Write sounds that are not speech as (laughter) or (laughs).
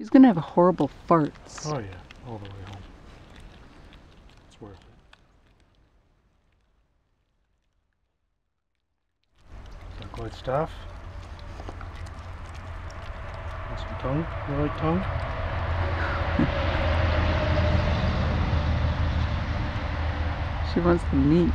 She's gonna have a horrible farts. Oh yeah, all the way home. It's worth it. So good stuff. Want some tongue? You like tongue? (laughs) She wants the meat.